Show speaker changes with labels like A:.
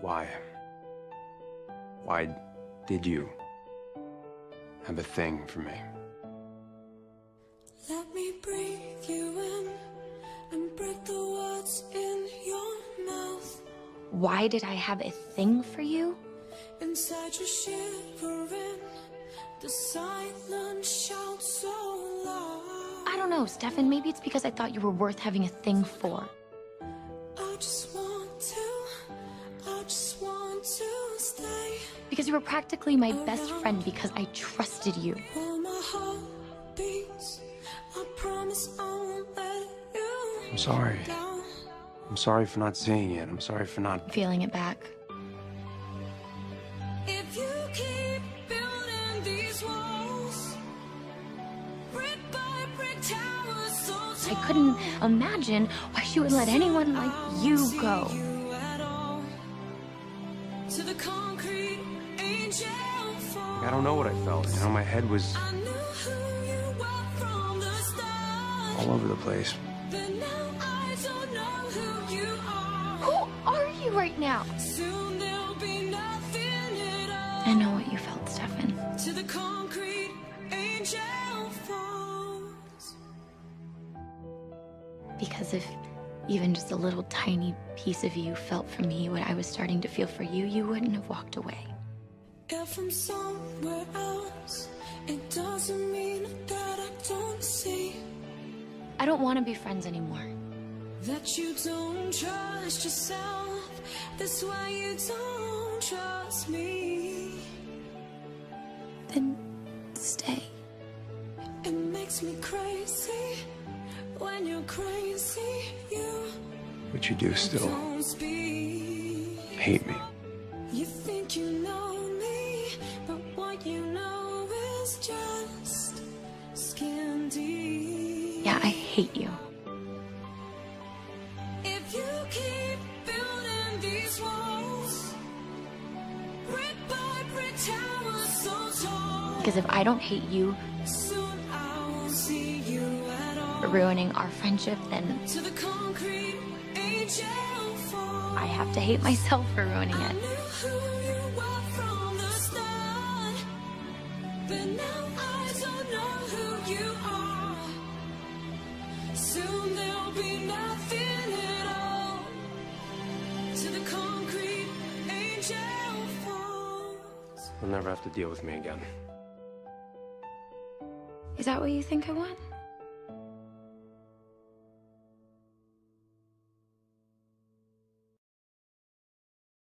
A: Why? Why did you have a thing for me?
B: Let me breathe you in and break the words in your mouth.
C: Why did I have a thing for you?
B: Inside you shivering, the silence shouts so loud.
C: I don't know, Stefan. Maybe it's because I thought you were worth having a thing for. Because you were practically my best friend because I trusted you.
B: While my heart beats, I promise I won't let you
A: I'm sorry. I'm sorry for not seeing it. I'm sorry for not.
C: Feeling it back.
B: If you keep building these walls, brick by brick towers so tall.
C: I couldn't imagine why she would let anyone like you go.
B: You at all. To the concrete angel fall.
A: I don't know what I felt. You know, my head was
B: I knew who you were from the start.
A: all over the place.
B: But now I don't know who you are.
C: Who are you right now?
B: Soon there'll be nothing at all.
C: I know what you felt, Stefan.
B: To the concrete angel falls.
C: Because if even just a little tiny piece of you felt for me what I was starting to feel for you, you wouldn't have walked away.
B: If I'm somewhere else, it doesn't mean that I don't see
C: I don't want to be friends anymore.
B: that you don't trust yourself. That's why you don't trust me.
C: Then stay.
B: It makes me crazy when you're crazy. You
A: But you do still
B: don't speak.
A: hate me.
B: You think you know me, but what you know is just skin deep.
C: Yeah, I hate you.
B: If you keep building these walls, brick by brick towers so tall,
C: Because if I don't hate you
B: soon
C: ruining our friendship, then
B: To the concrete angel fall.
C: I have to hate myself for ruining it.
B: knew who you were from the start, but now I don't know who you are. Soon there'll be nothing at all. To the concrete angel falls.
A: You'll never have to deal with me again.
C: Is that what you think I want?